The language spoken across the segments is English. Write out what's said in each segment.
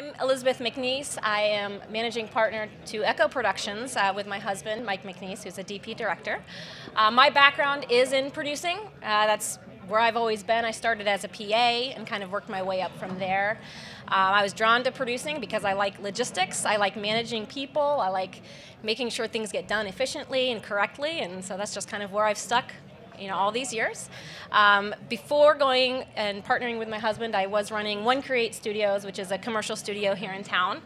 I'm Elizabeth McNeese. I am managing partner to Echo Productions uh, with my husband, Mike McNeese, who's a DP director. Uh, my background is in producing. Uh, that's where I've always been. I started as a PA and kind of worked my way up from there. Uh, I was drawn to producing because I like logistics, I like managing people, I like making sure things get done efficiently and correctly, and so that's just kind of where I've stuck you know, all these years. Um, before going and partnering with my husband, I was running One Create Studios, which is a commercial studio here in town.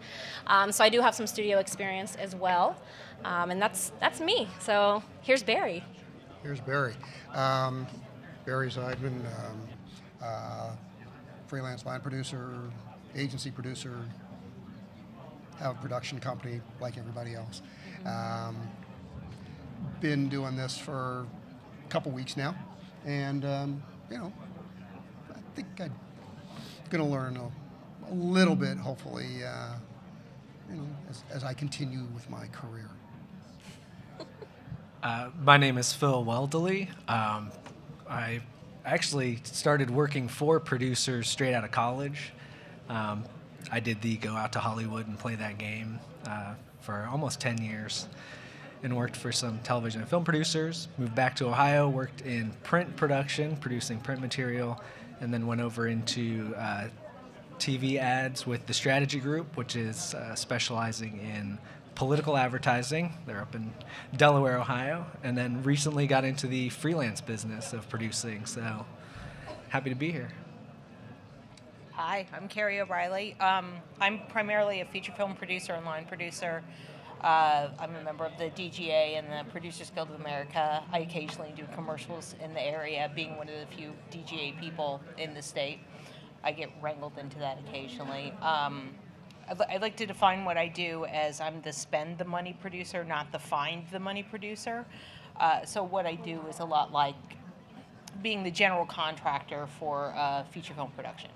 Um, so I do have some studio experience as well. Um, and that's, that's me. So here's Barry. Here's Barry. Um, Barry Ziedman, um, uh, freelance line producer, agency producer, have a production company like everybody else. Um, been doing this for couple weeks now, and um, you know, I think I'm going to learn a, a, little bit, hopefully, uh, you know, as, as, I continue with my career. Uh, my name is Phil Weldele. Um, I actually started working for producers straight out of college. Um, I did the go out to Hollywood and play that game uh, for almost 10 years and worked for some television and film producers. Moved back to Ohio, worked in print production, producing print material, and then went over into uh, TV ads with the Strategy Group, which is uh, specializing in political advertising. They're up in Delaware, Ohio, and then recently got into the freelance business of producing. So happy to be here. Hi, I'm Karri O'Reilly. Um, I'm primarily a feature film producer and line producer. Uh, I'm a member of the DGA and the Producers Guild of America. I occasionally do commercials in the area, being one of the few DGA people in the state. I get wrangled into that occasionally. Um, I'd, like to define what I do as I'm the spend the money producer, not the find the money producer. Uh, so what I do is a lot like being the general contractor for uh, feature film production.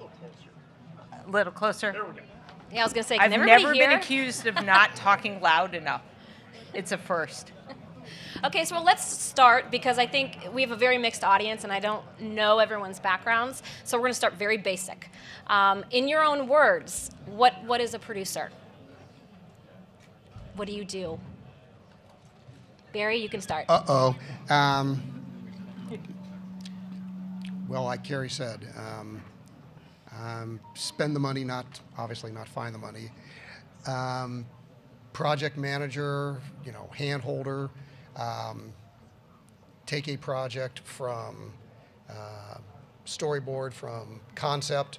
A little closer. There we go. Yeah, I was gonna say. I've never been accused of not talking loud enough. It's a first. Okay, so well, let's start because I think we have a very mixed audience and I don't know everyone's backgrounds. So we're going to start very basic. Um, in your own words, what, what is a producer? What do you do? Barry, you can start. Uh oh. Um, well, like Karri said, um, um, spend the money, not obviously not find the money. Um, project manager, you know, hand holder, um, take a project from uh, storyboard, from concept,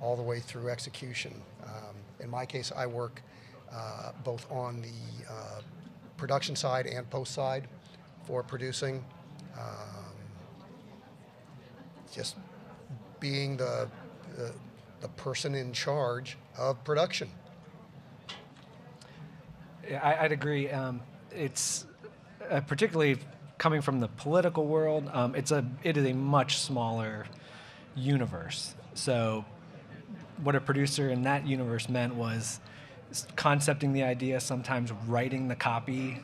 all the way through execution. Um, in my case, I work uh, both on the uh, production side and post side for producing. Um, just being the the, the person in charge of production. Yeah, I, would agree. Um, it's uh, particularly coming from the political world. Um, it's a it is a much smaller universe. So, what a producer in that universe meant was concepting the idea, sometimes writing the copy,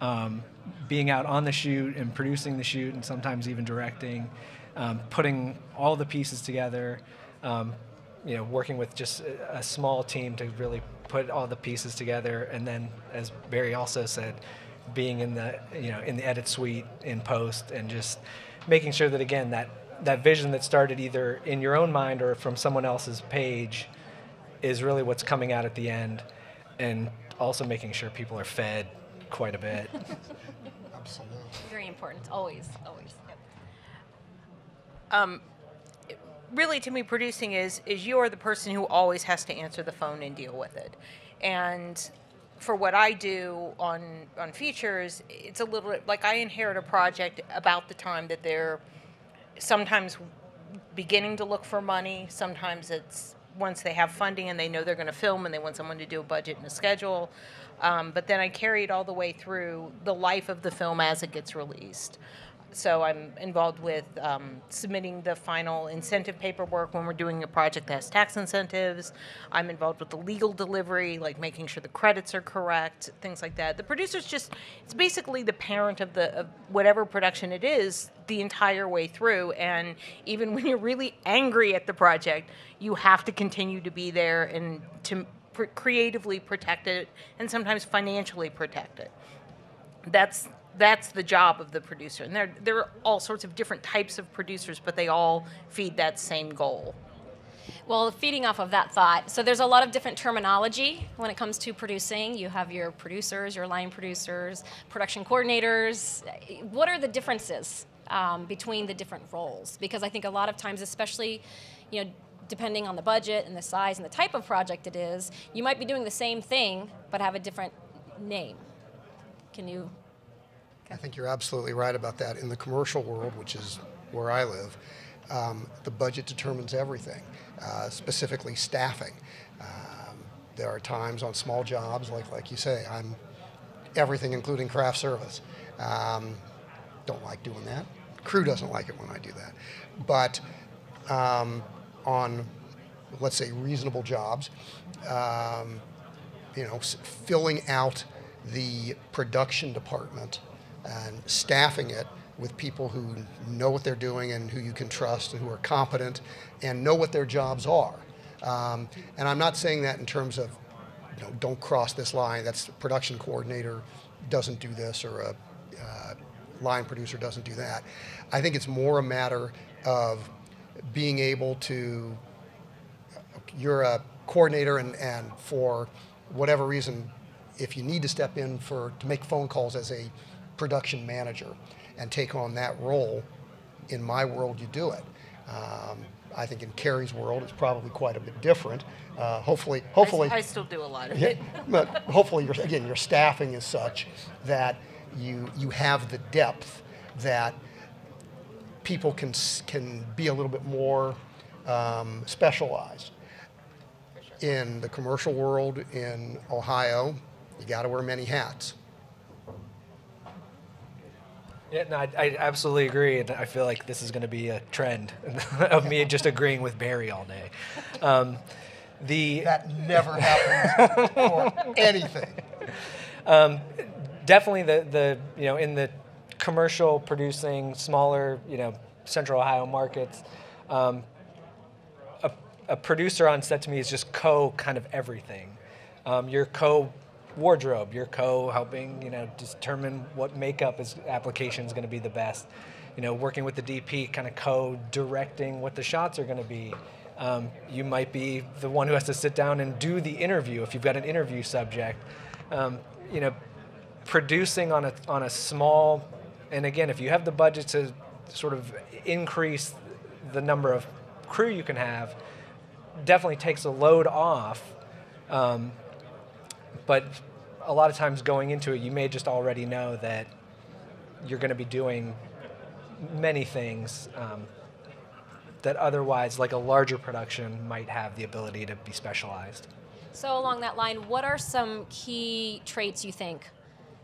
um, being out on the shoot and producing the shoot, and sometimes even directing, um, putting all the pieces together um, you know, working with just a, a small team to really put all the pieces together, and then, as Barry also said, being in the you know in the edit suite in post and just making sure that again that that vision that started either in your own mind or from someone else's page is really what's coming out at the end and also making sure people are fed quite a bit. Absolutely. Very important. Always always. Yep. um, really to me producing is is you're the person who always has to answer the phone and deal with it. And for what I do on on features it's a little bit like I inherit a project about the time that they're sometimes beginning to look for money sometimes it's once they have funding and they know they're going to film and they want someone to do a budget and a schedule. Um, but then I carry it all the way through the life of the film as it gets released so I'm involved with um, submitting the final incentive paperwork when we're doing a project that has tax incentives. I'm involved with the legal delivery, like making sure the credits are correct, things like that. The producer's just, it's basically the parent of the of whatever production it is the entire way through. And even when you're really angry at the project, you have to continue to be there and to pr- creatively protect it and sometimes financially protect it. That's that's the job of the producer. And there, there are all sorts of different types of producers, but they all feed that same goal. Well, feeding off of that thought, so there's a lot of different terminology when it comes to producing. You have your producers, your line producers, production coordinators. What are the differences um, between the different roles? Because I think a lot of times, especially, you know, depending on the budget and the size and the type of project it is, you might be doing the same thing but have a different name. Can you I think you're absolutely right about that. In the commercial world, which is where I live, um, the budget determines everything, uh, specifically staffing. Um, there are times on small jobs, like like you say, I'm everything, including craft service. Um, don't like doing that. Crew doesn't like it when I do that. But um, on, let's say, reasonable jobs, um, you know, filling out the production department and staffing it with people who know what they're doing and who you can trust and who are competent and know what their jobs are. Um, and I'm not saying that in terms of, you know, don't cross this line. That's production coordinator doesn't do this or a uh, line producer doesn't do that. I think it's more a matter of being able to, you're a coordinator and, and for whatever reason, if you need to step in for to make phone calls as a production manager and take on that role, in my world, you do it. Um, I think in Karri's world, it's probably quite a bit different. Uh, hopefully, hopefully, I, I, still do a lot of yeah, it. but hopefully, your, again, your staffing is such that you you have the depth that people can can be a little bit more um, specialized. In the commercial world in Ohio, you got to wear many hats. Yeah, no, I, I, absolutely agree, and I feel like this is going to be a trend of me just agreeing with Barry all day. Um, the that never happens for anything. Um, definitely, the the you know in the commercial producing smaller you know Central Ohio markets, um, a, a producer on set to me is just co kind of everything. Um, you're co wardrobe. You're co-helping, you know, determine what makeup is application is going to be the best. You know, working with the DP, kind of co-directing what the shots are going to be. Um, you might be the one who has to sit down and do the interview if you've got an interview subject. Um, you know, producing on a on a small, and again, if you have the budget to sort of increase the number of crew you can have, definitely takes a load off. Um, but a lot of times going into it, you may just already know that you're going to be doing many things um, that otherwise, like a larger production, might have the ability to be specialized. So, along that line, what are some key traits you think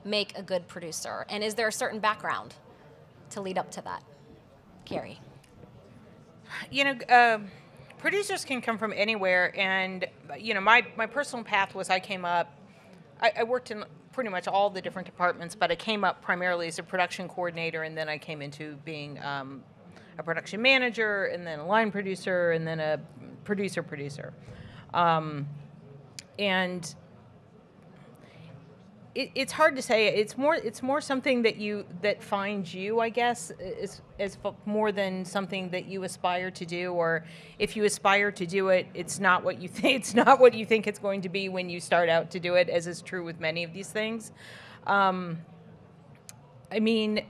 make a good producer? And is there a certain background to lead up to that? Karri. You know, uh, producers can come from anywhere. And, you know, my, my personal path was I came up I, I, worked in pretty much all the different departments, but I came up primarily as a production coordinator, and then I came into being um, a production manager, and then a line producer, and then a producer producer. Um, and it, it's hard to say. It's more it's more something that you that finds you, I guess, is is more than something that you aspire to do. Or if you aspire to do it, it's not what you think. It's not what you think it's going to be when you start out to do it, as is true with many of these things. Um, I mean,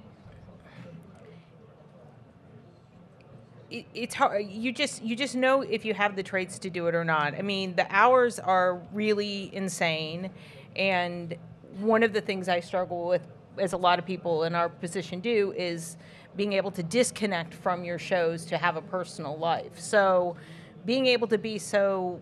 it's hard you just you just know if you have the traits to do it or not i mean the hours are really insane and one of the things I struggle with, as a lot of people in our position do, is being able to disconnect from your shows to have a personal life. So, being able to be so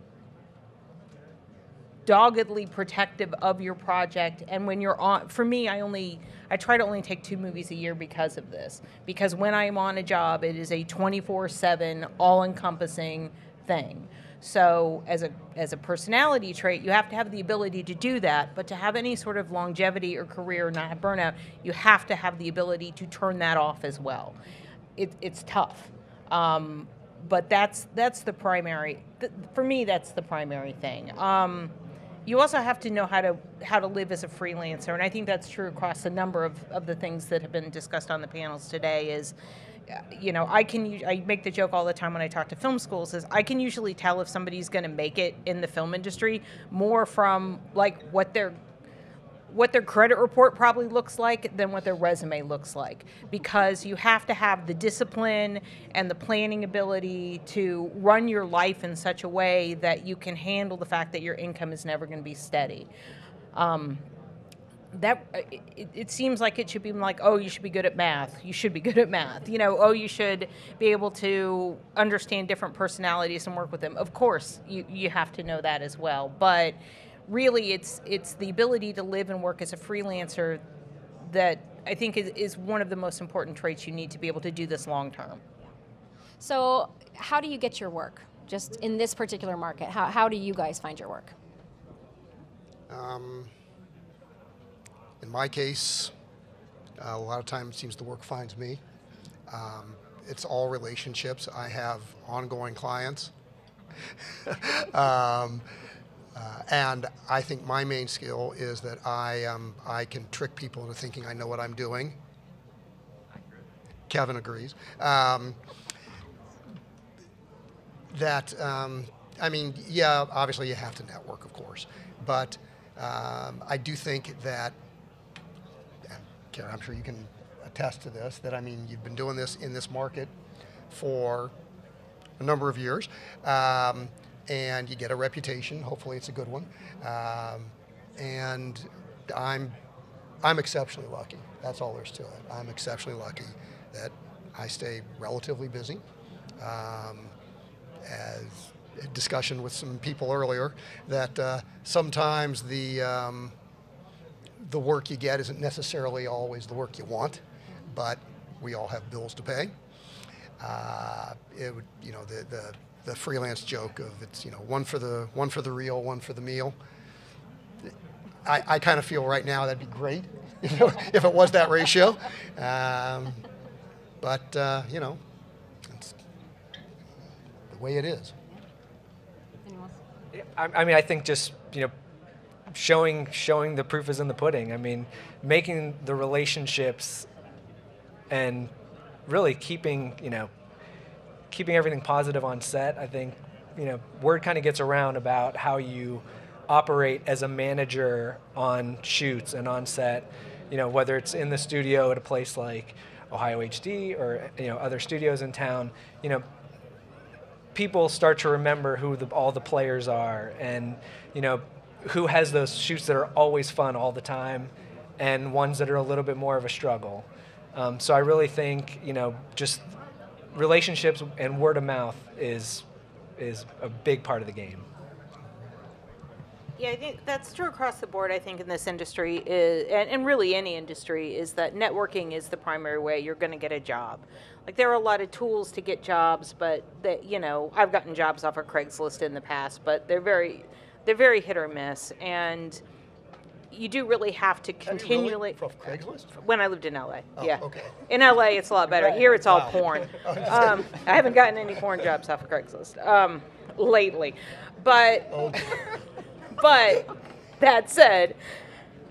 doggedly protective of your project and when you're on for me i only i try to only take two movies a year because of this because when i'm on a job it is a 24-7 all-encompassing thing so as a as a personality trait you have to have the ability to do that. But to have any sort of longevity or career not have burnout you have to have the ability to turn that off as well. It, it's tough. Um, but that's that's the primary th- for me that's the primary thing. Um, you also have to know how to how to live as a freelancer. And i think that's true across a number of, of the things that have been discussed on the panels today is you know i can i make the joke all the time when i talk to film schools is i can usually tell if somebody's going to make it in the film industry more from like what they're what their credit report probably looks like than what their resume looks like because you have to have the discipline and the planning ability to run your life in such a way that you can handle the fact that your income is never going to be steady. Um, that it, it, seems like it should be like oh you should be good at math you should be good at math you know oh you should be able to understand different personalities and work with them of course you, you have to know that as well but really it's it's the ability to live and work as a freelancer that I think is, is one of the most important traits you need to be able to do this long term. So, how do you get your work? Just in this particular market, how, how do you guys find your work? Um, in my case, uh, a lot of times it seems the work finds me. Um, it's all relationships. I have ongoing clients. um, uh, and I think my main skill is that I, um, I can trick people into thinking I know what I'm doing. Kevin agrees. Um, that, um, I mean, yeah, obviously you have to network, of course. But um, I do think that, I'm sure you can attest to this, that I mean, you've been doing this in this market for a number of years. Um, and you get a reputation. Hopefully, it's a good one. Um, and I'm, I'm exceptionally lucky. That's all there's to it. I'm exceptionally lucky that I stay relatively busy. Um, as discussion with some people earlier, that uh, sometimes the um, the work you get isn't necessarily always the work you want, but we all have bills to pay. Uh, it would, you know, the, the the freelance joke of it's you know one for the one for the real, one for the meal. I, I kind of feel right now that'd be great if it, was that ratio, um, but uh, you know, it's the way it is. I, I mean, I think just you know, showing showing the proof is in the pudding. I mean, making the relationships and really keeping you know keeping everything positive on set. I think you know word kind of gets around about how you operate as a manager on shoots and on set. You know whether it's in the studio at a place like Ohio HD or you know other studios in town. You know people start to remember who the, all the players are and you know who has those shoots that are always fun all the time and ones that are a little bit more of a struggle. Um, so I really think you know just relationships and word of mouth is is a big part of the game. Yeah, I think that's true across the board. I think in this industry is, and, and really any industry, is that networking is the primary way you're going to get a job. Like there are a lot of tools to get jobs, but that you know I've gotten jobs off of Craigslist in the past, but they're very they're very hit or miss, and you do really have to continually. From Craigslist? When I lived in LA, oh, yeah. Okay. In LA, it's a lot better. Right. Here, it's all Wow. porn. Um, I haven't gotten any porn jobs off of Craigslist um, lately, but Okay. but that said,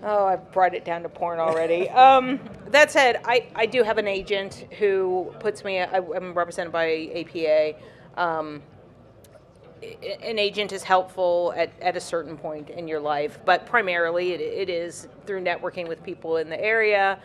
oh, I've brought it down to porn already. Um, that said, I, I do have an agent who puts me. I, I'm represented by APA. An agent is helpful at, at a certain point in your life, but primarily it, it is through networking with people in the area.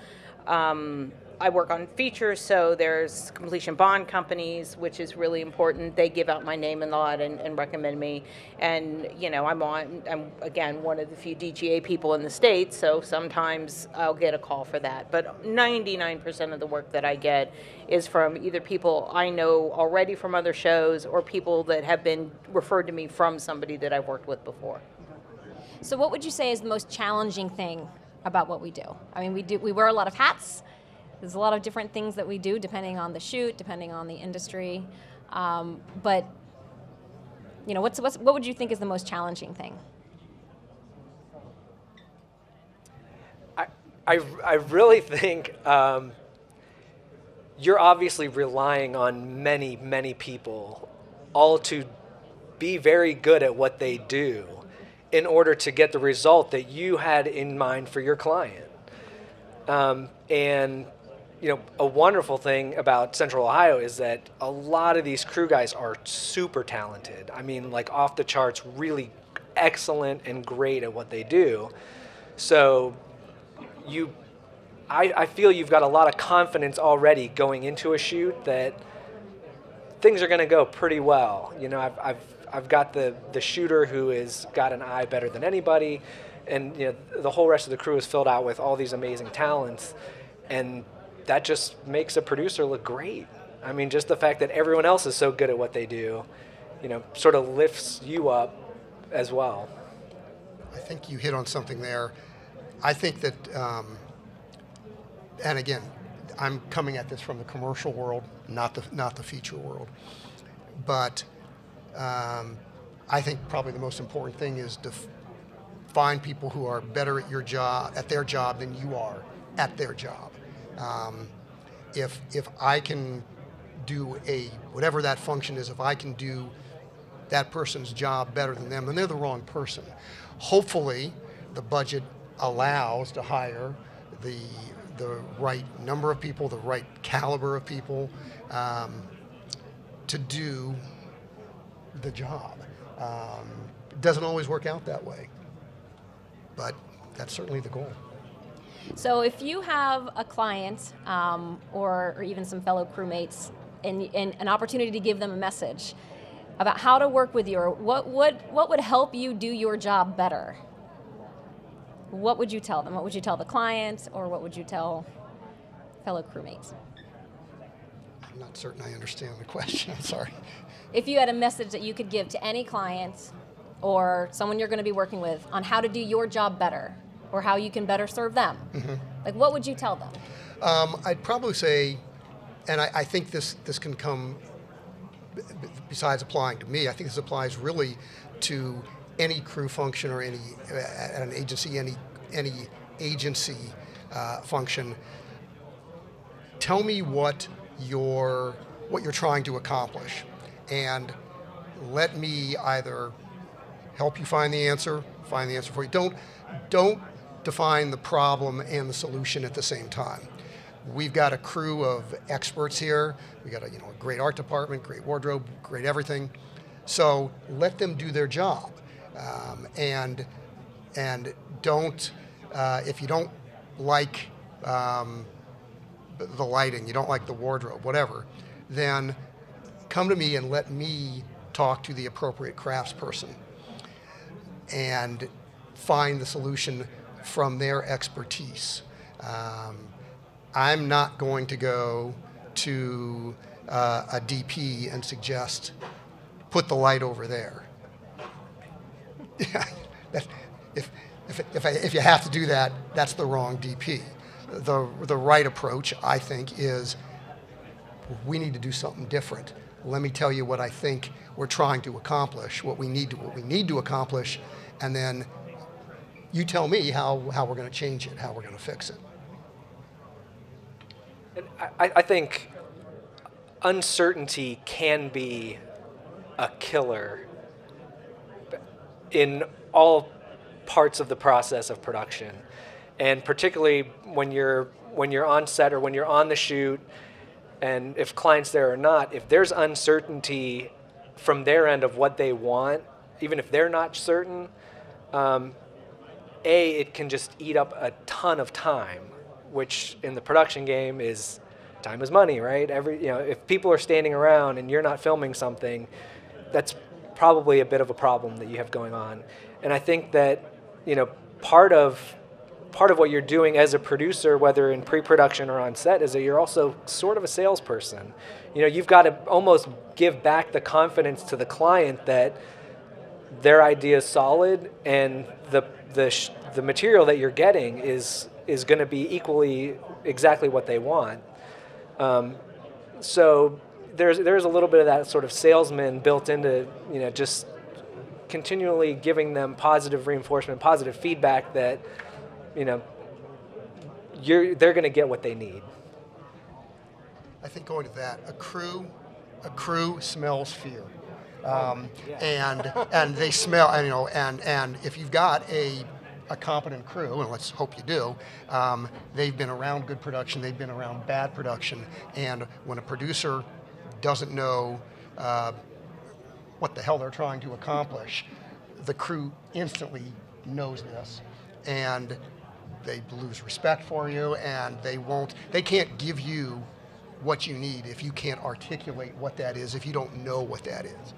Um, I work on features, so there's completion bond companies, which is really important. They give out my name a lot and, and recommend me. And, you know, I'm on, I'm again one of the few DGA people in the States, so sometimes I'll get a call for that. But 99% of the work that I get is from either people I know already from other shows or people that have been referred to me from somebody that I've worked with before. So, what would you say is the most challenging thing about what we do? I mean, we do we wear a lot of hats. There's a lot of different things that we do depending on the shoot, depending on the industry. Um, but you know, what's, what's what would you think is the most challenging thing? I I, I really think. Um, you're obviously relying on many, many people all to be very good at what they do in order to get the result that you had in mind for your client. Um, and you know, a wonderful thing about Central Ohio is that a lot of these crew guys are super talented. I mean, like off the charts, really excellent and great at what they do. So you I, I feel you've got a lot of confidence already going into a shoot that things are going to go pretty well. You know, I've, I've, I've got the, the shooter who has got an eye better than anybody, and you know, the whole rest of the crew is filled out with all these amazing talents, and that just makes a producer look great. I mean, just the fact that everyone else is so good at what they do, you know, sort of lifts you up as well. I think you hit on something there. I think that um, and again, I'm coming at this from the commercial world, not the not the feature world. But um, I think probably the most important thing is to find people who are better at your job at their job than you are at their job. Um, if if I can do a whatever that function is, if I can do that person's job better than them, then they're the wrong person. Hopefully, the budget allows to hire the the right number of people, the right caliber of people um, to do the job. Um, it doesn't always work out that way, but that's certainly the goal. So if you have a client um, or, or, even some fellow crewmates and, and, an opportunity to give them a message about how to work with you or what, what, what would help you do your job better, what would you tell them? What would you tell the client, or what would you tell fellow crewmates? I'm not certain I understand the question. I'm sorry. If you had a message that you could give to any client or someone you're going to be working with on how to do your job better or how you can better serve them, mm-hmm. like what would you tell them? Um, I'd probably say, and I, I think this this can come besides applying to me. I think this applies really to any crew function or any uh, at an agency, any any agency uh, function. Tell me what you're what you're trying to accomplish, and let me either help you find the answer, find the answer for you. Don't don't define the problem and the solution at the same time. We've got a crew of experts here. We got a you know a great art department, great wardrobe, great everything. So let them do their job um, and and don't uh, if you don't like um, the lighting, you don't like the wardrobe, whatever, then come to me and let me talk to the appropriate craftsperson and find the solution from their expertise. Um, I'm not going to go to uh, a DP and suggest put the light over there. if, if, if, I, if you have to do that, that's the wrong DP. The, the right approach, I think, is we need to do something different. Let me tell you what I think we're trying to accomplish, what we need to, what we need to accomplish, and then you tell me how, how we're going to change it, how we're going to fix it. I, I think uncertainty can be a killer in all parts of the process of production. And particularly when you're when you're on set or when you're on the shoot and if clients there or not, if there's uncertainty from their end of what they want, even if they're not certain, um, a it can just eat up a ton of time, which in the production game is time is money, right? Every you know, if people are standing around and you're not filming something, that's probably a bit of a problem that you have going on. And I think that, you know, part of part of what you're doing as a producer, whether in pre-production or on set, is that you're also sort of a salesperson. You know, you've got to almost give back the confidence to the client that their idea is solid and the the sh- the material that you're getting is is going to be equally exactly what they want. Um, so there's there's a little bit of that sort of salesman built into you know just continually giving them positive reinforcement, positive feedback that you know you're they're going to get what they need. I think going to that, a crew, a crew smells fear, um, and and they smell, and, you know, and and if you've got a a competent crew, and let's hope you do, um, they've been around good production, they've been around bad production, and when a producer doesn't know uh, what the hell they're trying to accomplish, the crew instantly knows this, and they lose respect for you, and they won't, they can't give you what you need if you can't articulate what that is, if you don't know what that is.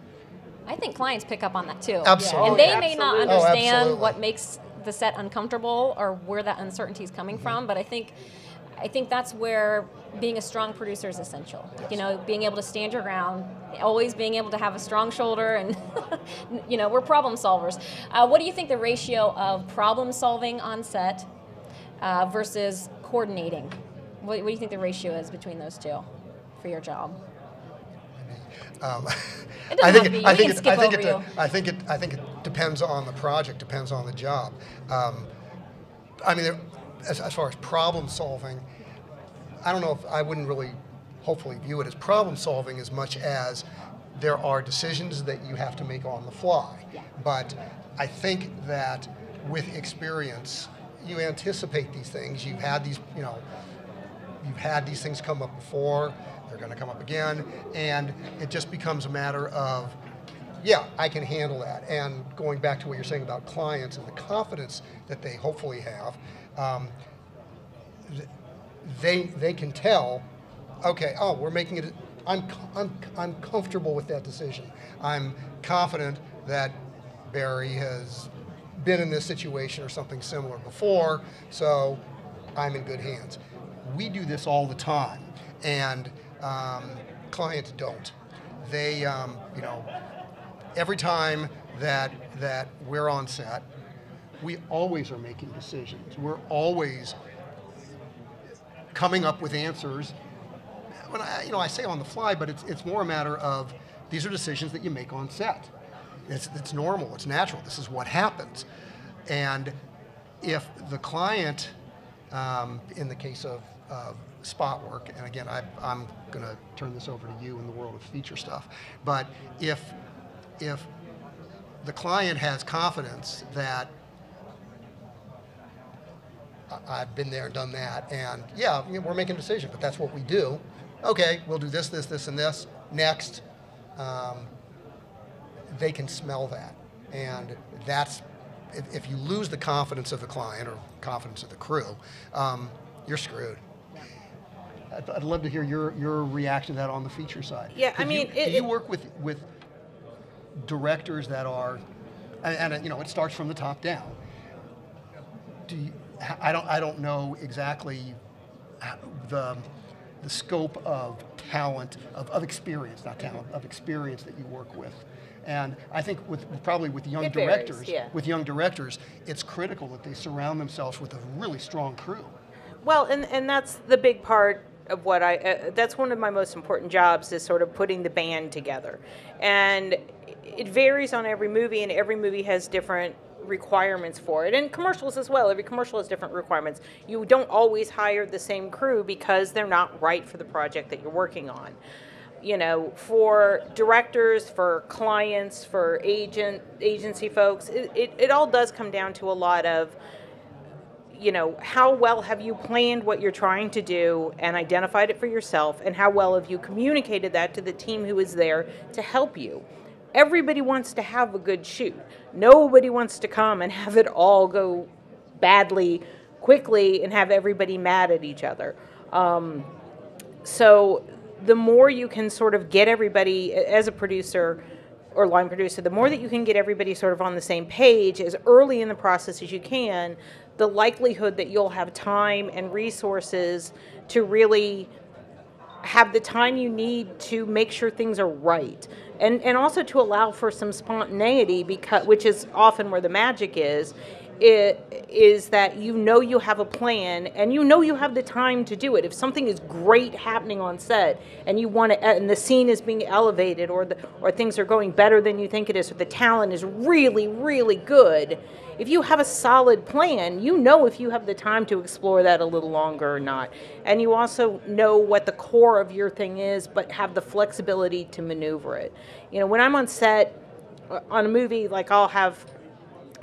I think clients pick up on that too. Absolutely. And they Yeah, may not absolutely. Oh, understand what makes the set uncomfortable or where that uncertainty is coming Mm-hmm. from, but I think I think that's where being a strong producer is essential. You know, being able to stand your ground, always being able to have a strong shoulder, and you know, we're problem solvers. Uh, what do you think the ratio of problem solving on set uh, versus coordinating? What, what do you think the ratio is between those two for your job? Um, I think it, I think it, I think it. I think it, I think it depends on the project, depends on the job. Um, I mean, there, as, as far as problem solving, I don't know if I wouldn't really, hopefully, view it as problem solving as much as there are decisions that you have to make on the fly. But I think that with experience, you anticipate these things. You've had these, you know, you've had these things come up before, they're going to come up again, and it just becomes a matter of, yeah, I can handle that. And going back to what you're saying about clients and the confidence that they hopefully have, um, they they can tell, okay, oh, we're making it. I'm I'm I'm comfortable with that decision. I'm confident that Barry has been in this situation or something similar before, so I'm in good hands. We do this all the time, and um, clients don't. They, um, you know, every time that that we're on set, we always are making decisions. We're always coming up with answers. When I, you know, I say on the fly, but it's, it's more a matter of these are decisions that you make on set. It's, it's normal, it's natural, this is what happens. And if the client, um, in the case of, of spot work, and again, I, I'm going to turn this over to you in the world of feature stuff, but if, if the client has confidence that I've been there and done that, and yeah, we're making a decision, but that's what we do. Okay, we'll do this, this, this, and this. Next, um, they can smell that, and that's if, if you lose the confidence of the client or confidence of the crew, um, you're screwed. I'd, I'd love to hear your, your reaction to that on the feature side. Yeah, I mean, you, it- do you work with with directors that are, and, and you know, it starts from the top down do you, I don't I don't know exactly the the scope of talent of, of experience not talent of experience that you work with and I think with probably with young It varies, directors yeah. with young directors it's critical that they surround themselves with a really strong crew Well, and, and that's the big part of what I, uh, that's one of my most important jobs is sort of putting the band together. And it varies on every movie, and every movie has different requirements for it. And commercials as well. Every commercial has different requirements. You don't always hire the same crew because they're not right for the project that you're working on. You know, for directors, for clients, for agent agency folks, it, it, it all does come down to a lot of you know, how well have you planned what you're trying to do and identified it for yourself, and how well have you communicated that to the team who is there to help you? Everybody wants to have a good shoot. Nobody wants to come and have it all go badly quickly and have everybody mad at each other. Um, so the more you can sort of get everybody as a producer or line producer, the more that you can get everybody sort of on the same page as early in the process as you can, the likelihood that you'll have time and resources to really have the time you need to make sure things are right. And and also to allow for some spontaneity because which is often where the magic is is that you know you have a plan and you know you have the time to do it. If something is great happening on set and you want to, and the scene is being elevated, or the or things are going better than you think it is, or the talent is really really good. If you have a solid plan, you know if you have the time to explore that a little longer or not. And you also know what the core of your thing is, but have the flexibility to maneuver it. You know, when I'm on set uh, on a movie, like I'll have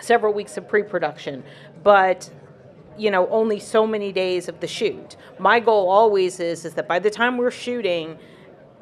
several weeks of pre-production, but you know only so many days of the shoot. My goal always is is that by the time we're shooting,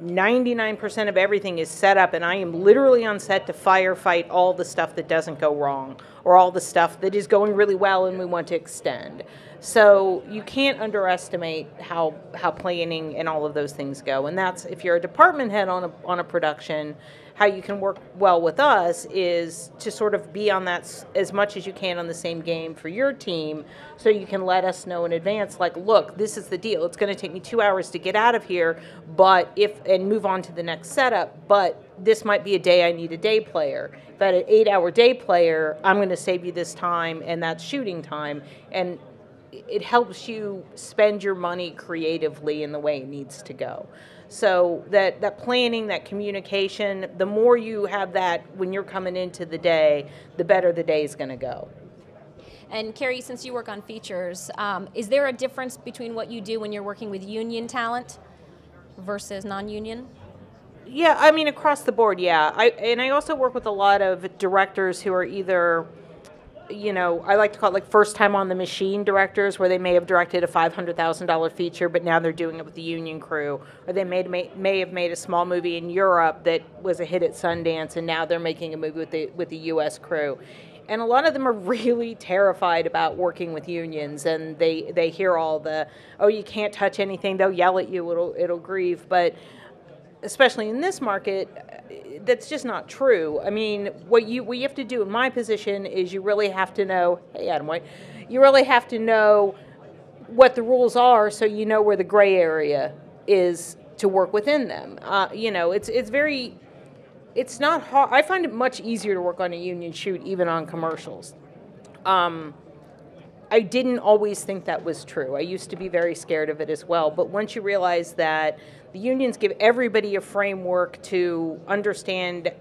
99% of everything is set up and I am literally on set to firefight all the stuff that doesn't go wrong or all the stuff that is going really well and we want to extend. So you can't underestimate how how planning and all of those things go. And that's if you're a department head on a on a production, how you can work well with us is to sort of be on that as much as you can on the same game for your team so you can let us know in advance like look this is the deal. It's going to take me two hours to get out of here but if and move on to the next setup but this might be a day i need a day player. If i had an eight hour day player i'm going to save you this time and that's shooting time and it helps you spend your money creatively in the way it needs to go so that, that planning, that communication, the more you have that when you're coming into the day, the better the day is going to go. And Karri, since you work on features, um, is there a difference between what you do when you're working with union talent versus non-union? Yeah, I mean across the board, yeah. I and I also work with a lot of directors who are either you know, I like to call it like first time on the machine directors, where they may have directed a five hundred thousand dollar feature, but now they're doing it with the union crew, or they made may, may have made a small movie in Europe that was a hit at Sundance, and now they're making a movie with the with the U.S. crew. And a lot of them are really terrified about working with unions, and they they hear all the oh you can't touch anything, they'll yell at you, it'll it'll grieve, but especially in this market, that's just not true. I mean, what you what you have to do in my position is you really have to know. Hey, Adam White, you really have to know what the rules are, so you know where the gray area is to work within them. Uh, you know, it's it's very, it's not hard. I find it much easier to work on a union shoot, even on commercials. Um, I didn't always think that was true. I used to be very scared of it as well. But once you realize that the unions give everybody a framework to understand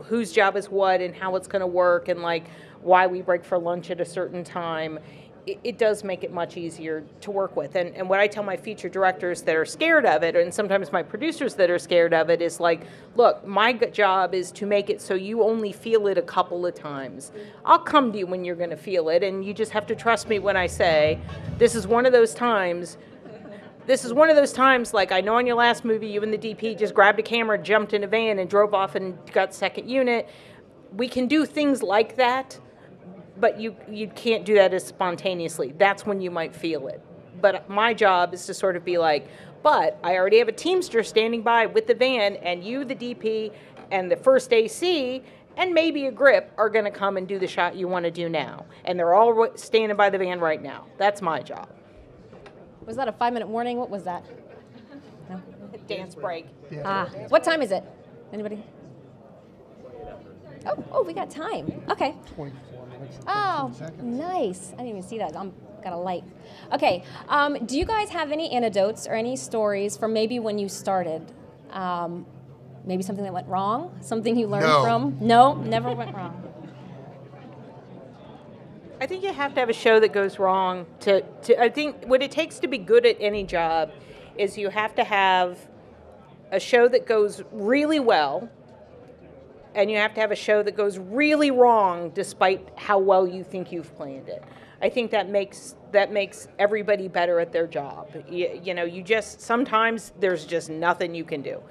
whose job is what and how it's going to work and like why we break for lunch at a certain time it, does make it much easier to work with and, and what i tell my feature directors that are scared of it and sometimes my producers that are scared of it is like look my job is to make it so you only feel it a couple of times i'll come to you when you're going to feel it and you just have to trust me when i say this is one of those times this is one of those times like I know in your last movie you and the DP just grabbed a camera, jumped in a van and drove off and got second unit. We can do things like that, but you you can't do that as spontaneously. That's when you might feel it. But my job is to sort of be like, but I already have a Teamster standing by with the van and you the DP and the first AC and maybe a grip are going to come and do the shot you want to do now. And they're all standing by the van right now. That's my job. Was that a five minute warning? What was that? No? Dance break. Ah, what time is it? Anybody? Oh, oh, we got time. Okay. Oh, nice. I didn't even see that. I'm got a light. Okay. Um, do you guys have any anecdotes or any stories from maybe when you started? Um, maybe something that went wrong, something you learned no. from? No, never went wrong. I think you have to have a show that goes wrong to, to I think what it takes to be good at any job is you have to have a show that goes really well and you have to have a show that goes really wrong despite how well you think you've planned it. I think that makes that makes everybody better at their job. You, you know, you just sometimes there's just nothing you can do.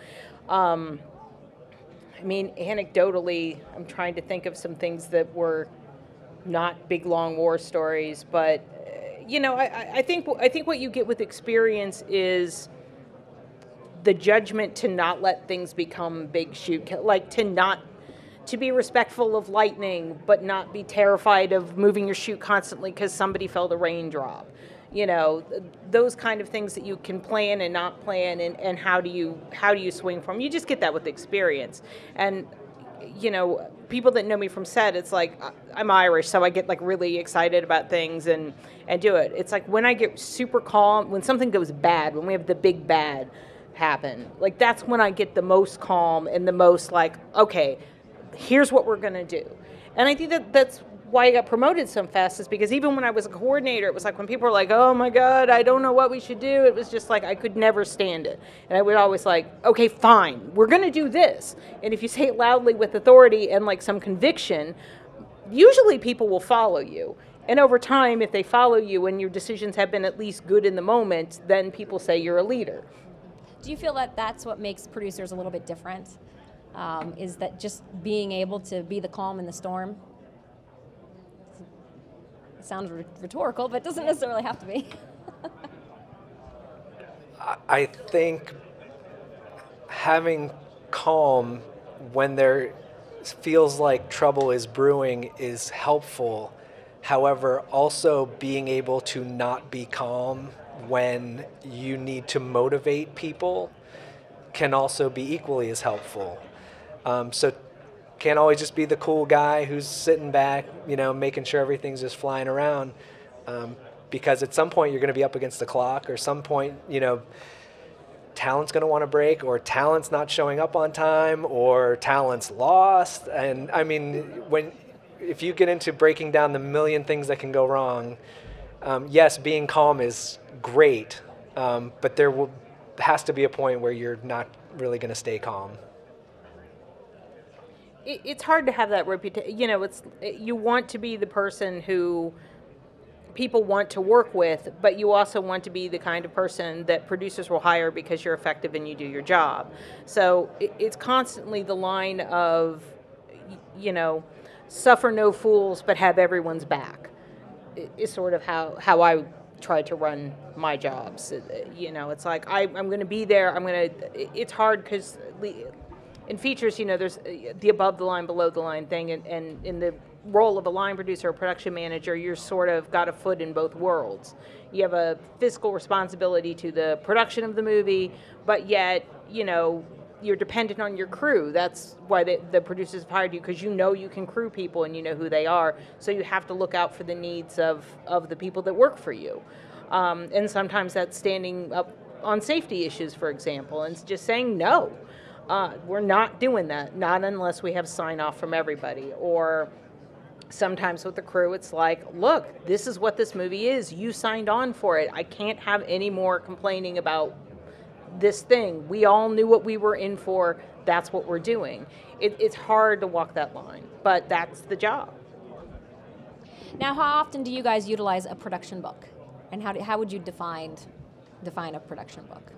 Um, I mean, anecdotally, I'm trying to think of some things that were not big long war stories, but uh, you know, I, I think I think what you get with experience is the judgment to not let things become big shoot, like to not to be respectful of lightning, but not be terrified of moving your shoot constantly because somebody felt a raindrop. you know, those kind of things that you can plan and not plan, and, and how do you how do you swing from? You just get that with experience, and you know, people that know me from set, it's like I'm Irish, so I get like really excited about things and and do it. It's like when I get super calm, when something goes bad, when we have the big bad happen, like that's when I get the most calm and the most like, okay, here's what we're gonna do. And I think that that's why I got promoted so fast is because even when I was a coordinator, it was like when people were like, "Oh my God, I don't know what we should do," it was just like I could never stand it, and I would always like, "Okay, fine, we're gonna do this." And if you say it loudly with authority and like some conviction, usually people will follow you. And over time, if they follow you and your decisions have been at least good in the moment, then people say you're a leader. Do you feel that that's what makes producers a little bit different? Um, is that just being able to be the calm in the storm? It sounds rhe- rhetorical, but it doesn't necessarily have to be. I think having calm when there feels like trouble is brewing is helpful. However, also being able to not be calm when you need to motivate people can also be equally as helpful. Um, so can't always just be the cool guy who's sitting back, you know, making sure everything's just flying around. Um, because at some point you're going to be up against the clock, or some point, you know, talent's going to want to break, or talent's not showing up on time, or talent's lost. And I mean, when if you get into breaking down the million things that can go wrong, um, yes, being calm is great, um, but there will has to be a point where you're not really going to stay calm. It, it's hard to have that reputation. You know, it's you want to be the person who people want to work with, but you also want to be the kind of person that producers will hire because you're effective and you do your job. So it, it's constantly the line of, you know, suffer no fools, but have everyone's back. Is sort of how how I try to run my jobs. You know, it's like I, I'm going to be there. I'm going to. It's hard because in features, you know, there's uh, the above the line, below the line thing, and, and in the role of a line producer or production manager, you're sort of got a foot in both worlds. You have a fiscal responsibility to the production of the movie, but yet, you know, you're dependent on your crew. That's why the, producers have hired you because you know you can crew people and you know who they are. So you have to look out for the needs of, of the people that work for you. Um, and sometimes that's standing up on safety issues, for example, and just saying no. Uh, we're not doing that, not unless we have sign off from everybody. Or sometimes with the crew, it's like, look, this is what this movie is. You signed on for it. I can't have any more complaining about this thing. We all knew what we were in for. That's what we're doing. It, it's hard to walk that line, but that's the job. Now, how often do you guys utilize a production book, and how do, how would you define define a production book?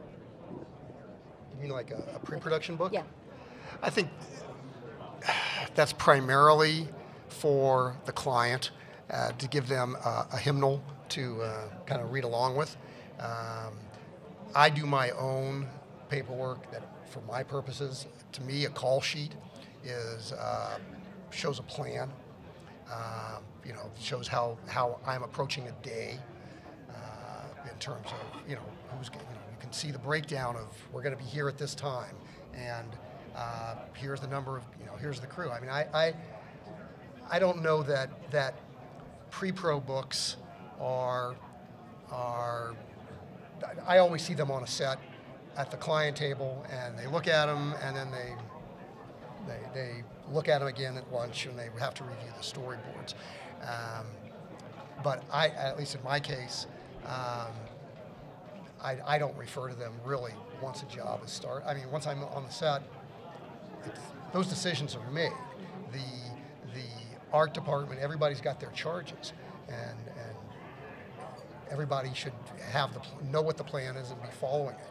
You mean like a, a pre-production book? Yeah. I think that's primarily for the client uh, to give them a, a hymnal to uh, kind of read along with. Um, I do my own paperwork that, for my purposes, to me, a call sheet is uh, shows a plan. Um, you know, shows how, how I'm approaching a day uh, in terms of you know who's get- you, know, you can see the breakdown of we're going to be here at this time and uh, here's the number of you know here's the crew. I mean I I, I don't know that that pre-pro books are are I always see them on a set at the client table and they look at them and then they they, they look at them again at lunch and they have to review the storyboards. Um, but I, at least in my case, um, I, I don't refer to them really once a job is start. I mean, once I'm on the set, those decisions are made. The the art department, everybody's got their charges, and and everybody should have the know what the plan is and be following it.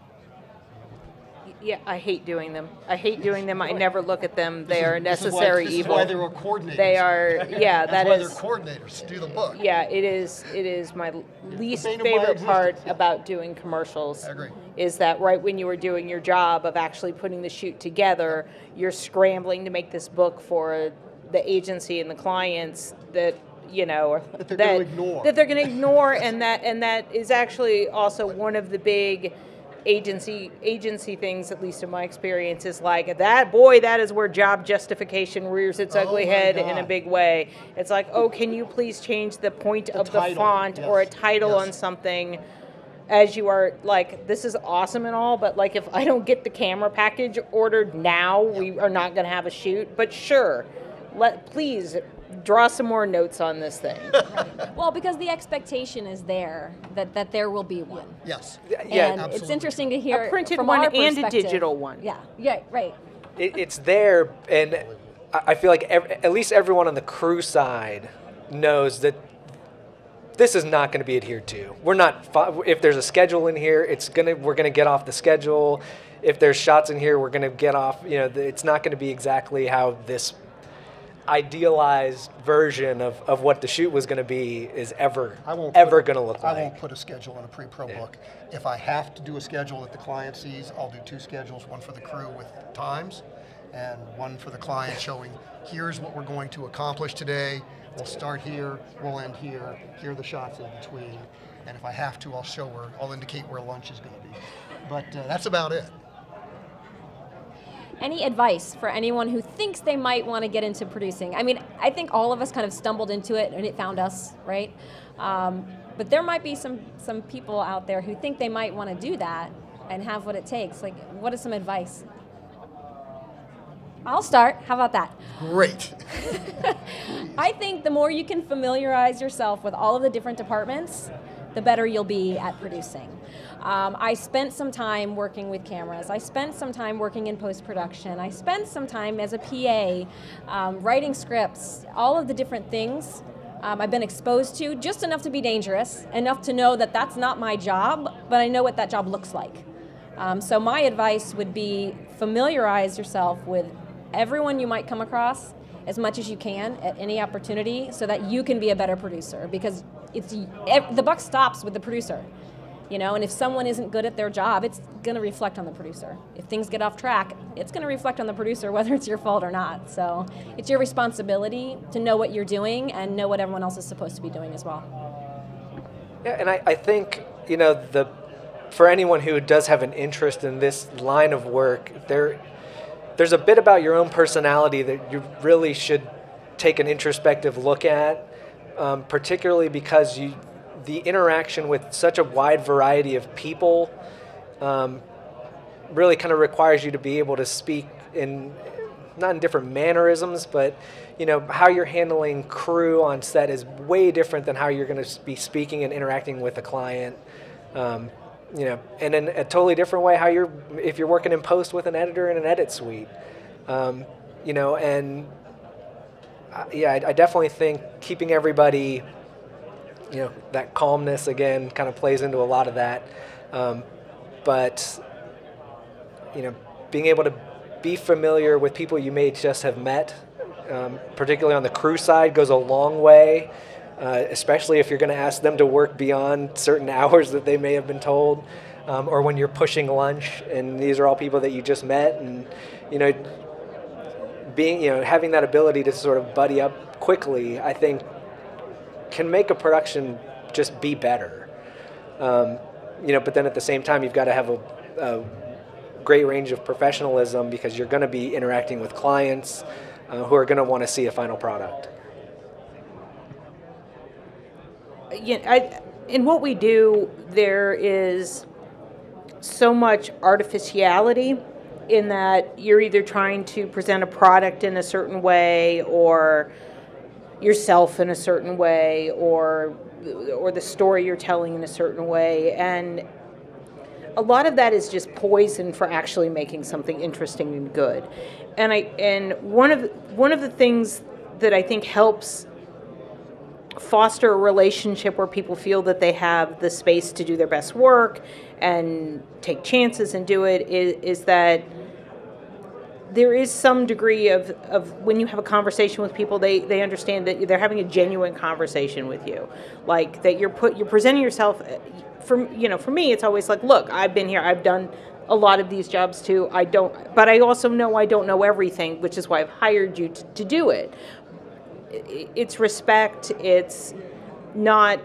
Yeah, I hate doing them. I hate doing them. I never look at them. They are This is why- necessary this is evil. why they were coordinators. They are, yeah, That's that why is. they're coordinators. Do the book. Yeah, it is. It is my least bane favorite part about doing commercials. I agree. Is that right when you were doing your job of actually putting the shoot together, you're scrambling to make this book for the agency and the clients that you know, That they're gonna ignore. that they're going to ignore, and that and that is actually also one of the big agency agency things, at least in my experience, is like that. Boy, that is where job justification rears its Oh ugly head in a big way. It's like, oh, can you please change the point of the title, font or a title yes. on something? As you are like, this is awesome and all, but like, if I don't get the camera package ordered now, we are not going to have a shoot. But sure, let please draw some more notes on this thing. Well, because the expectation is there that, that there will be one. Yes. Yeah, and it's interesting to hear A printed from one our and a digital one. Yeah, yeah, right. it, it's there, and I I feel like ev- at least everyone on the crew side knows that this is not going to be adhered to. We're not. If there's a schedule in here, it's gonna. We're gonna get off the schedule. If there's shots in here, we're gonna get off. You know, it's not going to be exactly how this idealized version of, of what the shoot was going to be is ever I won't ever going to look I like. I won't put a schedule in a pre-pro book. If I have to do a schedule that the client sees, I'll do two schedules, one for the crew with times, and one for the client showing, here's what we're going to accomplish today. We'll start here, we'll end here, here are the shots in between. And if I have to, I'll show where, I'll indicate where lunch is gonna be. But uh, that's about it. Any advice for anyone who thinks they might want to get into producing? I mean, I think all of us kind of stumbled into it and it found us, right? Um, but there might be some some people out there who think they might want to do that and have what it takes. Like, what is some advice? I'll start. How about that? Great. I think the more you can familiarize yourself with all of the different departments, the better you'll be at producing. Um, I spent some time working with cameras. I spent some time working in post production. I spent some time as a PA, um, writing scripts, all of the different things um, I've been exposed to, just enough to be dangerous, enough to know that that's not my job, but I know what that job looks like. Um, so my advice would be familiarize yourself with everyone you might come across as much as you can at any opportunity, so that you can be a better producer. Because it's the buck stops with the producer, you know. And if someone isn't good at their job, it's going to reflect on the producer. If things get off track, it's going to reflect on the producer, whether it's your fault or not. So it's your responsibility to know what you're doing and know what everyone else is supposed to be doing as well. Yeah, and I, I think you know the for anyone who does have an interest in this line of work, there there's a bit about your own personality that you really should take an introspective look at, um, particularly because you the interaction with such a wide variety of people um, really kind of requires you to be able to speak in not in different mannerisms, but you know how you're handling crew on set is way different than how you're going to be speaking and interacting with a client. Um, you know, and in a totally different way, how you're if you're working in post with an editor in an edit suite. Um, you know, and yeah, I, I definitely think keeping everybody, you know, that calmness again kind of plays into a lot of that. Um, but you know, being able to be familiar with people you may just have met, um, particularly on the crew side, goes a long way. Uh, especially if you're going to ask them to work beyond certain hours that they may have been told, um, or when you're pushing lunch, and these are all people that you just met, and you know, being you know having that ability to sort of buddy up quickly, I think, can make a production just be better. Um, you know, but then at the same time, you've got to have a, a great range of professionalism because you're going to be interacting with clients uh, who are going to want to see a final product. know, I, in what we do, there is so much artificiality in that you're either trying to present a product in a certain way or yourself in a certain way or or the story you're telling in a certain way. And a lot of that is just poison for actually making something interesting and good. And i and one of one of the things that i think helps foster a relationship where people feel that they have the space to do their best work and take chances and do it is, is that there is some degree of, of when you have a conversation with people they, they understand that they're having a genuine conversation with you. Like that you're put you're presenting yourself eh, for you know for me it's always like look i've been here i've done a lot of these jobs too i don't but i also know i don't know everything which is why i've hired you to, to do it it's respect. It's not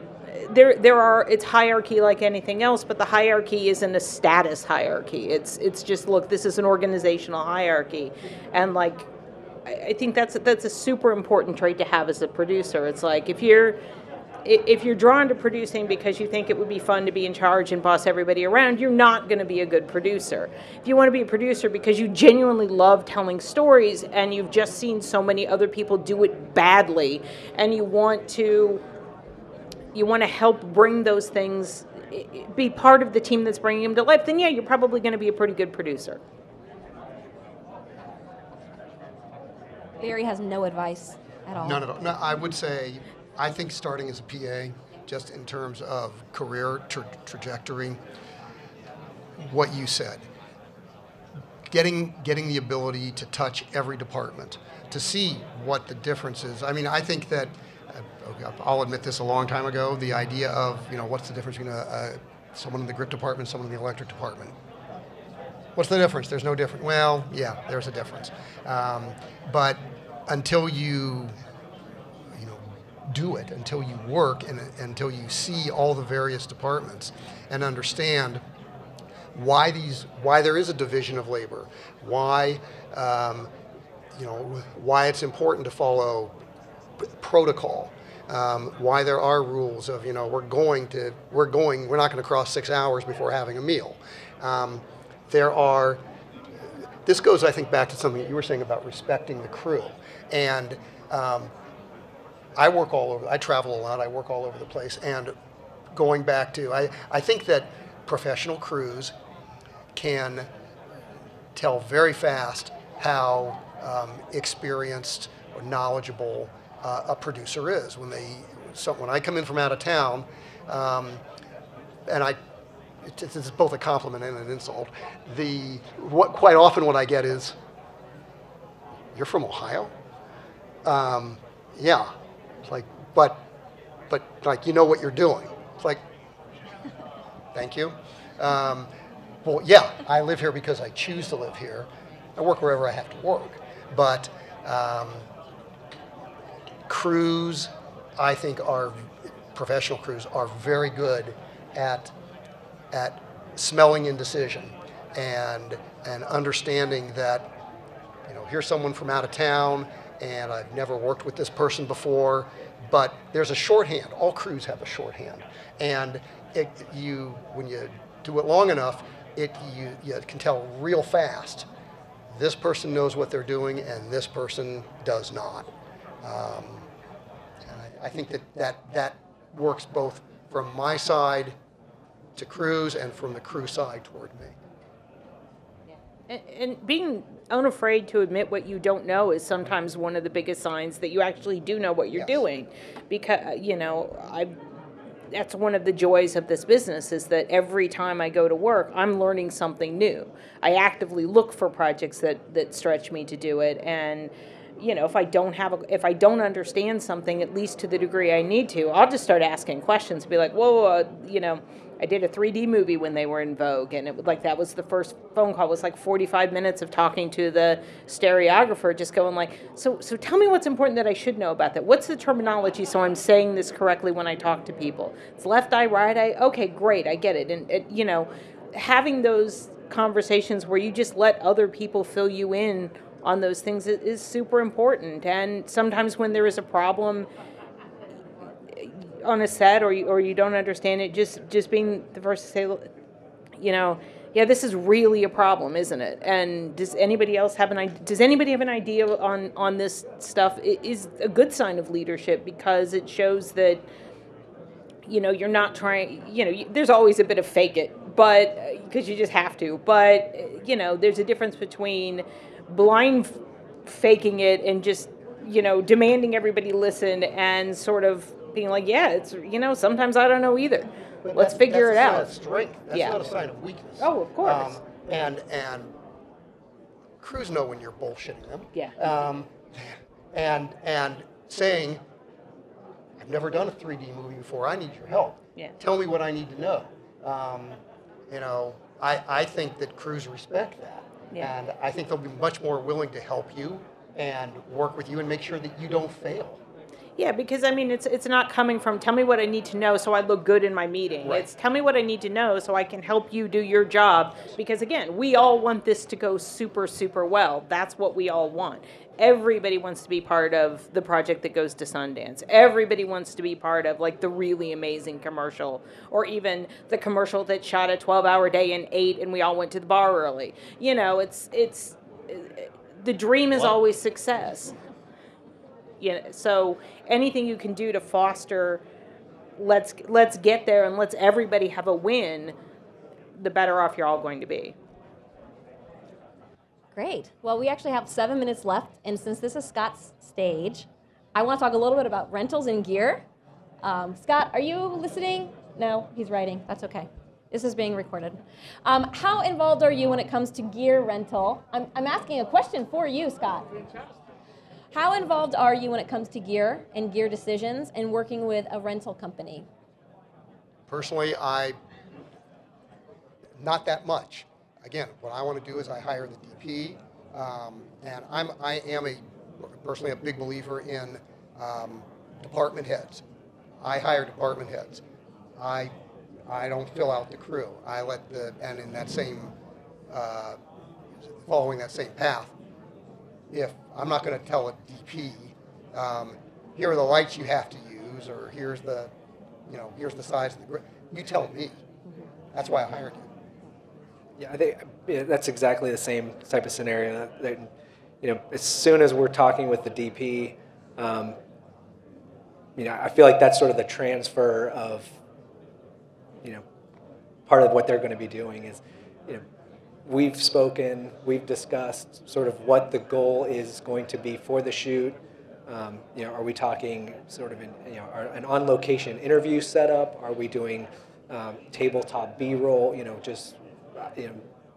there. There are it's hierarchy like anything else, but the hierarchy isn't a status hierarchy. It's it's just look. This is an organizational hierarchy, and like I I think that's that's a super important trait to have as a producer. It's like if you're if you're drawn to producing because you think it would be fun to be in charge and boss everybody around, you're not going to be a good producer. If you want to be a producer because you genuinely love telling stories and you've just seen so many other people do it badly and you want to you want to help bring those things i- i- be part of the team that's bringing them to life, then yeah, you're probably going to be a pretty good producer. Barry has no advice at all. None at all. No, I would say, I think starting as a PA, just in terms of career tra- trajectory, what you said, getting getting the ability to touch every department, to see what the difference is. I mean, I think that uh, I'll admit this a long time ago. The idea of you know what's the difference between a, a someone in the grip department, someone in the electric department. What's the difference? There's no difference. Well, yeah, there's a difference. Um, but until you, do it, until you work, and until you see all the various departments and understand why these, why there is a division of labor, why, um, you know, why it's important to follow protocol. Um, why there are rules of you know we're going to we're going we're not going to cross six hours before having a meal. Um, there are this goes I think back to something that you were saying about respecting the crew and um, I work all over I travel a lot I work all over the place and going back to I, I think that professional crews can tell very fast how um, experienced or knowledgeable uh, a producer is. When they, so when I come in from out of town, um, and I, it's, it's both a compliment and an insult. The what quite often what I get is, "You're from Ohio." Um, yeah, it's like, but, but like you know what you're doing. It's like, thank you. Um, well, yeah, I live here because I choose to live here. I work wherever I have to work. But um, crews, I think, are professional crews are very good at at smelling indecision and and understanding that you know here's someone from out of town and I've never worked with this person before, but there's a shorthand. All crews have a shorthand, and it, you when you do it long enough, it you, you can tell real fast. This person knows what they're doing, and this person does not. Um, I, I think that, that that works both from my side to crews and from the crew side toward me. And being unafraid to admit what you don't know is sometimes one of the biggest signs that you actually do know what you're Yes. doing. Because you know, I that's one of the joys of this business is that every time I go to work, I'm learning something new. I actively look for projects that that stretch me to do it and you know, if I don't have a, if I don't understand something, at least to the degree I need to, I'll just start asking questions. Be like, whoa, uh, you know, I did a 3D movie when they were in vogue, and it was like that was the first phone call. It was like 45 minutes of talking to the stereographer, just going like, so so tell me what's important that I should know about that. What's the terminology so I'm saying this correctly when I talk to people? It's left eye, right eye. Okay, great, I get it. And it, you know, having those conversations where you just let other people fill you in on those things is, is super important. And sometimes when there is a problem on a set or you, or you don't understand it, just just being the first to say, you know, yeah, this is really a problem, isn't it? And does anybody else have an idea? Does anybody have an idea on on this stuff? It is a good sign of leadership because it shows that you know you're not trying. You know, you, there's always a bit of fake it, but because you just have to. But uh, you know, there's a difference between blind faking it and just you know demanding everybody listen and sort of being like, yeah, it's you know sometimes I don't know either. But Let's figure it that's a sign out. strength. That's Yeah. not a sign of weakness. Oh, of course. Um, and and crews know when you're bullshitting them. Yeah. Um, and and saying, I've never done a 3D movie before. I need your help. Yeah. Tell me what I need to know. Um, you know, I I think that crews respect that. Yeah. And I think they'll be much more willing to help you and work with you and make sure that you don't fail. Yeah, because I mean, it's it's not coming from tell me what I need to know so I look good in my meeting. Right. It's tell me what I need to know so I can help you do your job. Because again, we all want this to go super super well. That's what we all want. Everybody wants to be part of the project that goes to Sundance. Everybody wants to be part of like the really amazing commercial, or even the commercial that shot a 12-hour day and ate, and we all went to the bar early. You know, it's it's uh, the dream is always success. Yeah, so anything you can do to foster, let's let's get there and let's everybody have a win, the better off you're all going to be. Great. Well, we actually have seven minutes left, and since this is Scott's stage, I want to talk a little bit about rentals and gear. Um, Scott, are you listening? No, he's writing. That's okay. This is being recorded. Um, how involved are you when it comes to gear rental? I'm, I'm asking a question for you, Scott. How involved are you when it comes to gear and gear decisions and working with a rental company? Personally, I, not that much. Again, what I want to do is I hire the DP, um, and I'm, I am a, personally a big believer in um, department heads. I hire department heads. I, I don't fill out the crew. I let the, and in that same, uh, following that same path, if I'm not going to tell a DP, um, here are the lights you have to use, or here's the, you know, here's the size of the grid. You tell me. That's why I hired you. Yeah, I think yeah, that's exactly the same type of scenario. That, you know, as soon as we're talking with the DP, um, you know, I feel like that's sort of the transfer of, you know, part of what they're going to be doing is, you know, we've spoken, we've discussed sort of what the goal is going to be for the shoot. Um, you know, are we talking sort of an, you know, an on-location interview setup? Are we doing um, tabletop B-roll? You know, just uh, you know,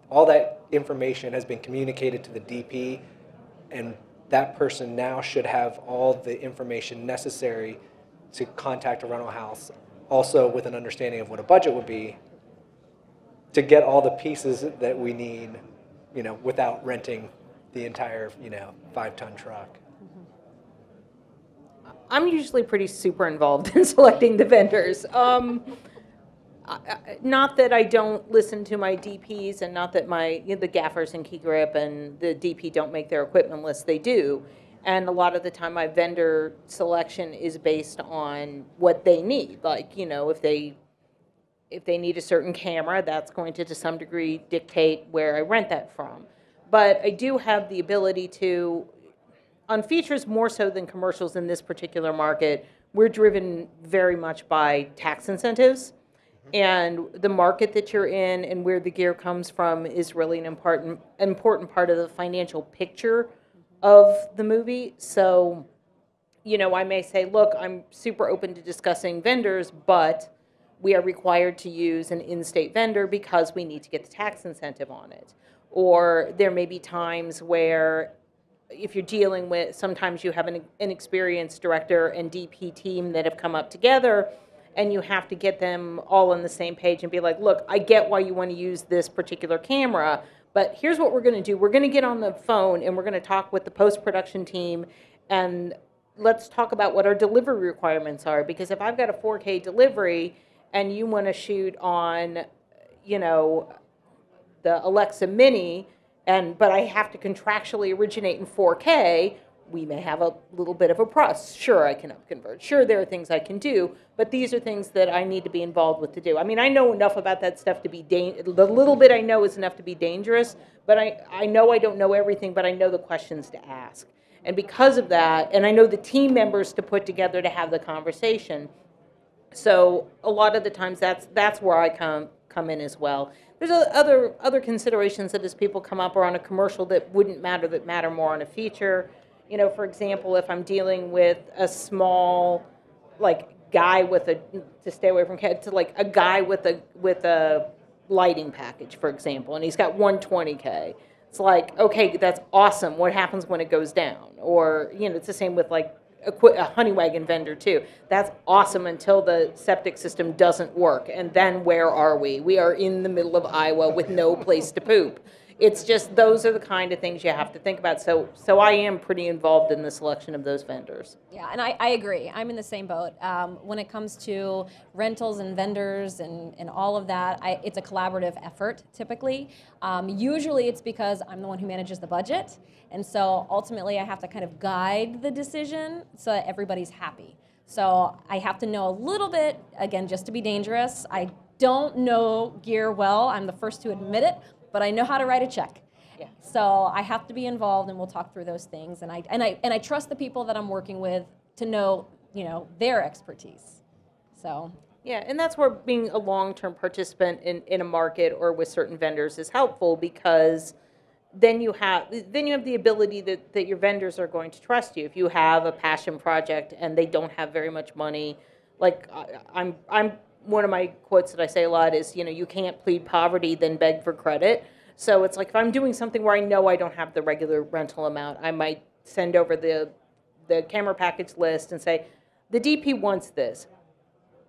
all that information has been communicated to the DP, and that person now should have all the information necessary to contact a rental house, also with an understanding of what a budget would be, to get all the pieces that we need, you know, without renting the entire, you know, five-ton truck. I'm usually pretty super involved in selecting the vendors. Um, not that I don't listen to my DPs, and not that my you know, the gaffers and Key Grip and the DP don't make their equipment list. They do, and a lot of the time, my vendor selection is based on what they need. Like you know, if they if they need a certain camera, that's going to, to some degree, dictate where I rent that from. But I do have the ability to, on features more so than commercials in this particular market, we're driven very much by tax incentives. And the market that you're in and where the gear comes from is really an important, important part of the financial picture of the movie. So, you know, I may say, look, I'm super open to discussing vendors, but we are required to use an in-state vendor because we need to get the tax incentive on it. Or there may be times where if you're dealing with, sometimes you have an, an experienced director and DP team that have come up together, and you have to get them all on the same page and be like, look, I get why you want to use this particular camera, but here's what we're going to do. We're going to get on the phone and we're going to talk with the post-production team and let's talk about what our delivery requirements are. Because if I've got a 4K delivery and you want to shoot on, you know, the Alexa Mini, and but I have to contractually originate in 4K, we may have a little bit of a press. Sure, I can upconvert. Sure, there are things I can do, but these are things that I need to be involved with to do. I mean, I know enough about that stuff to be dan- the little bit I know is enough to be dangerous, but I, I know I don't know everything, but I know the questions to ask. And because of that, and I know the team members to put together to have the conversation, so a lot of the times that's that's where I come come in as well. There's other other considerations that as people come up or on a commercial that wouldn't matter that matter more on a feature. You know, for example, if I'm dealing with a small like guy with a to stay away from cat to like a guy with a with a lighting package, for example, and he's got 120k. It's like, okay, that's awesome. What happens when it goes down? Or you know, it's the same with like a, honey wagon vendor too. That's awesome until the septic system doesn't work, and then where are we? We are in the middle of Iowa with no place to poop. It's just those are the kind of things you have to think about. So so I am pretty involved in the selection of those vendors. Yeah, and I, I agree. I'm in the same boat. Um, when it comes to rentals and vendors and, and all of that, I, it's a collaborative effort typically. Um, usually it's because I'm the one who manages the budget. And so ultimately I have to kind of guide the decision so that everybody's happy. So I have to know a little bit, again, just to be dangerous. I don't know gear well. I'm the first to admit it, but I know how to write a check. Yeah. So I have to be involved, and we'll talk through those things. And I and I and I trust the people that I'm working with to know, you know, their expertise. So Yeah, and that's where being a long-term participant in, in a market or with certain vendors is helpful because then you have then you have the ability that, that your vendors are going to trust you. If you have a passion project and they don't have very much money, like I, I'm I'm one of my quotes that I say a lot is, you know, you can't plead poverty then beg for credit. So it's like if I'm doing something where I know I don't have the regular rental amount, I might send over the the camera package list and say, the DP wants this.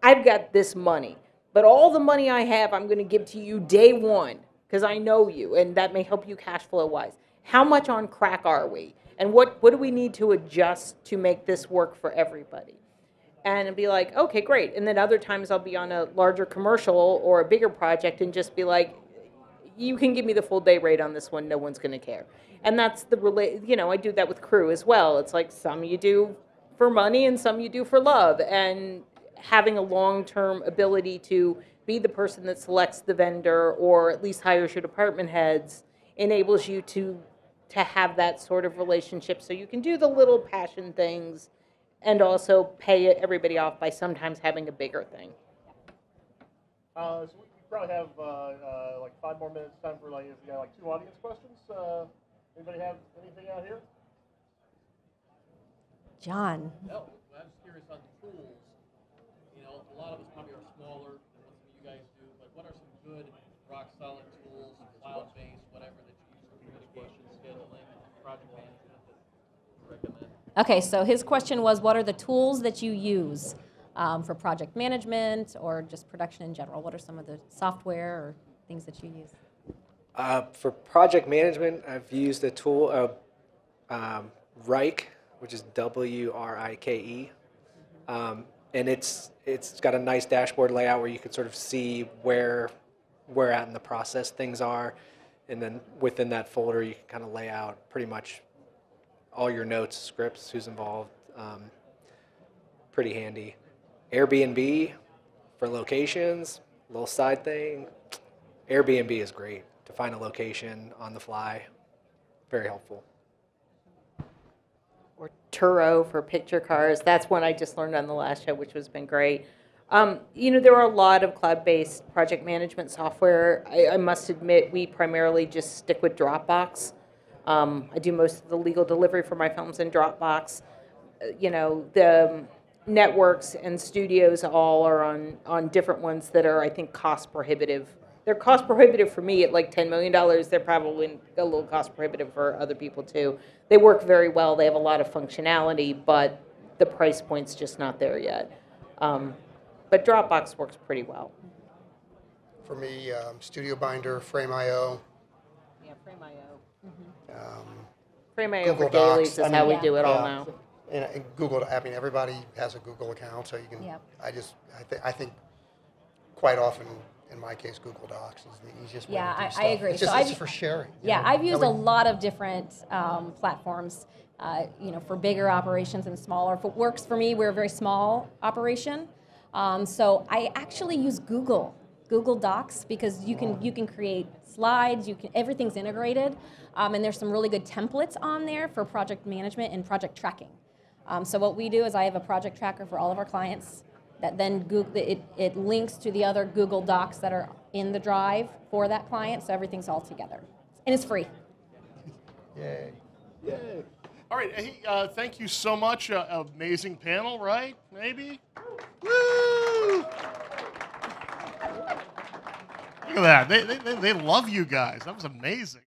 I've got this money, but all the money I have, I'm going to give to you day one because I know you, and that may help you cash flow wise. How much on crack are we? And what, what do we need to adjust to make this work for everybody? And be like, okay, great. And then other times I'll be on a larger commercial or a bigger project and just be like, you can give me the full day rate on this one. No one's going to care. And that's the relate. You know, I do that with crew as well. It's like some you do for money and some you do for love. And having a long-term ability to be the person that selects the vendor or at least hires your department heads enables you to to have that sort of relationship so you can do the little passion things and also pay everybody off by sometimes having a bigger thing. Uh, so we we probably have uh, uh, like five more minutes time for like, yeah, like two audience questions. Uh, anybody have anything out here? John, No, I was curious on the tools. You know, a lot of us probably are smaller than what some of you guys do, but what are some good rock solid tools, cloud based, whatever that you use for communication, scheduling, project management that you recommend? Okay, so his question was, what are the tools that you use um, for project management or just production in general? What are some of the software or things that you use? Uh, for project management, I've used a tool, uh, um, Wrike, which is W R I K E, um, and it's it's got a nice dashboard layout where you can sort of see where where at in the process things are, and then within that folder you can kind of lay out pretty much all your notes, scripts, who's involved. Um, pretty handy. Airbnb for locations, little side thing. Airbnb is great to find a location on the fly. Very helpful. or Turo for picture cars. That's one I just learned on the last show, which has been great. Um, you know, there are a lot of cloud-based project management software. I, I must admit, we primarily just stick with Dropbox. Um, I do most of the legal delivery for my films in Dropbox. Uh, You know, the networks and studios all are on, on different ones that are, I think, cost prohibitive. They're cost prohibitive for me at like $10 million. They're probably a little cost prohibitive for other people too. They work very well. They have a lot of functionality, but the price point's just not there yet. Um, but Dropbox works pretty well. For me, um, Studio Binder, Frame.io, Yeah, Frame.io. um, Frame.io for Google Docs. dailies is I how we mean, do it all yeah. now. And, and Google, I mean, everybody has a Google account, so you can, Yep. I just, I think, I think quite often, in my case, Google Docs is the easiest way Yeah, to do I- I agree. It's So just, I've- it's just for sharing. Yeah, know? I've used That a lot of different um, platforms, uh, you know, for bigger operations and smaller. If it works for me, we're a very small operation. Um, so I actually use Google, Google Docs, because you can you can create slides, you can everything's integrated, um, and there's some really good templates on there for project management and project tracking. Um, so what we do is I have a project tracker for all of our clients that then Google, it, it links to the other Google Docs that are in the drive for that client, so everything's all together. And it's free. Yay. Yay! All right. Hey, uh, thank you so much. Uh, amazing panel, right? Maybe. Woo! Look at that. They, they, they- they love you guys. That was amazing.